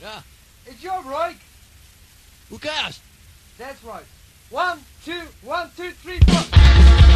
Yeah. It's your right. Who cares? That's right. One, two, one, two, three, four.